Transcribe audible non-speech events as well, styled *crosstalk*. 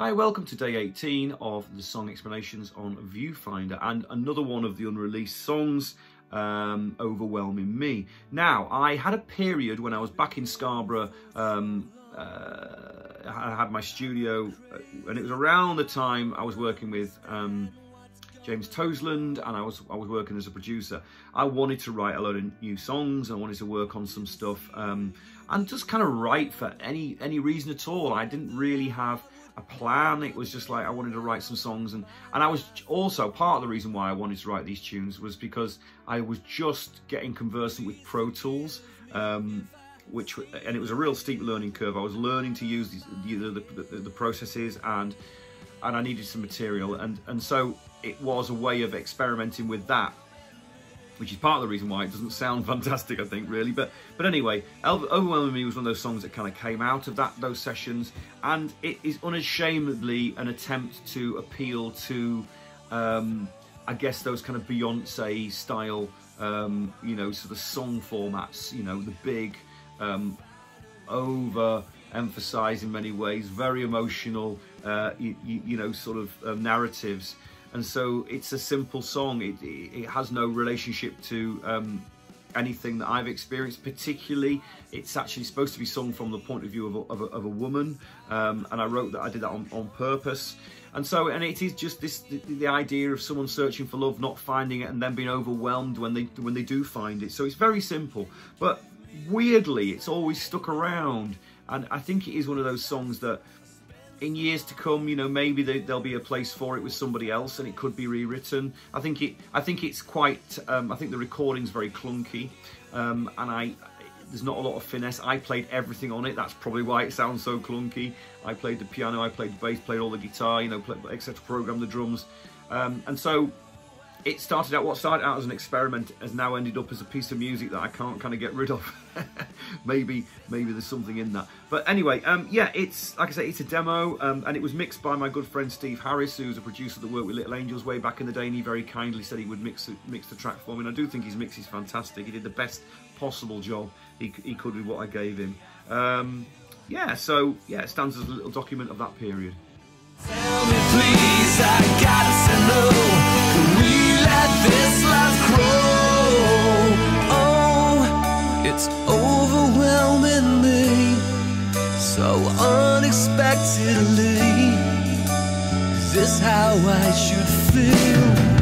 Hi, welcome to day 18 of the song explanations on Viewfinder and another one of the unreleased songs, um, Overwhelming Me. Now, I had a period when I was back in Scarborough, um, uh, I had my studio, uh, and it was around the time I was working with um, James Toseland and I was I was working as a producer. I wanted to write a lot of new songs. I wanted to work on some stuff um, and just kind of write for any any reason at all. I didn't really have a plan. It was just like I wanted to write some songs, and and I was also part of the reason why I wanted to write these tunes was because I was just getting conversant with Pro Tools. Um, which and it was a real steep learning curve. I was learning to use these, the, the, the, the processes and and I needed some material and and so it was a way of experimenting with that which is part of the reason why it doesn't sound *laughs* fantastic, I think, really. But but anyway, Overwhelming Me was one of those songs that kind of came out of that those sessions, and it is unashamedly an attempt to appeal to, um, I guess, those kind of Beyonce style, um, you know, sort of song formats. You know, the big, um, over emphasized in many ways, very emotional, uh, you, you, you, know, sort of uh, narratives and so it's a simple song. It, it, has no relationship to um, anything that I've experienced. Particularly, it's actually supposed to be sung from the point of view of a, of a, of a woman, um, and I wrote that I did that on, on purpose. And so, and it is just this the, the, idea of someone searching for love, not finding it, and then being overwhelmed when they when they do find it. So it's very simple, but weirdly, it's always stuck around. And I think it is one of those songs that in years to come, you know, maybe they, there'll be a place for it with somebody else, and it could be rewritten. I think it. I think it's quite. Um, I think the recording's very clunky, um, and I. There's not a lot of finesse. I played everything on it. That's probably why it sounds so clunky. I played the piano, I played the bass, played all the guitar, you know, etc. Programmed the drums, um, and so it started out, what started out as an experiment has now ended up as a piece of music that I can't kind of get rid of. *laughs* maybe, maybe there's something in that. But anyway, um, yeah, it's, like I say, it's a demo, um, and it was mixed by my good friend Steve Harris, who's a producer that worked with Little Angels way back in the day, and he very kindly said he would mix, mix the track for me, and I do think his mix is fantastic. He did the best possible job he, he could with what I gave him. Um, yeah, so, yeah, it stands as a little document of that period. Unexpectedly. Is this how I should feel?